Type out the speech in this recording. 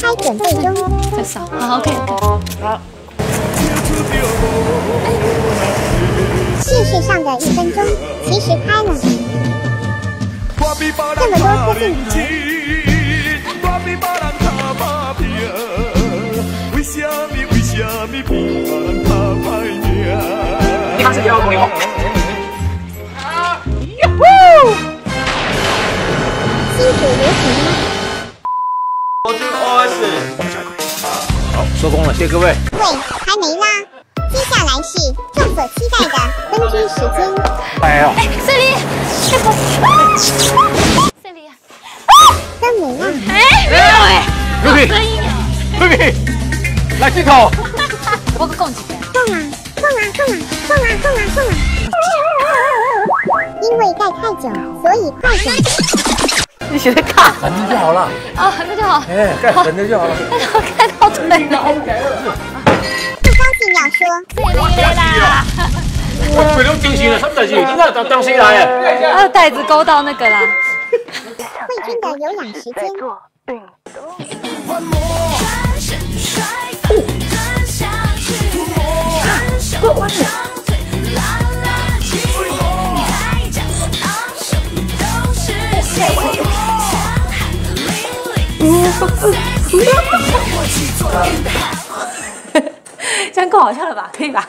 拍准备中。再扫，好，OK，好。视线上的一分钟，其实拍了这么多次镜头。你看这条朋友。辛苦流行吗？我收工了，谢谢各位。喂，还没啦。接下来是众所期待的分居时间。哎呦，哎，赛里，这不，赛里，都没了。哎，没有哎，瑞比，声音，瑞比，来镜头。我个共几个？送啊送啊送啊送啊送啊送啊！因为戴太久，所以快点。你写的卡横着就好了。啊，那就好。哎，盖横着就好了。我看到腿了。不高兴要说，赛里啦，我什么代志？你看当当谁来的？啊，袋子勾到那个了。慧君的有氧时间。这样够好笑了吧？可以吧？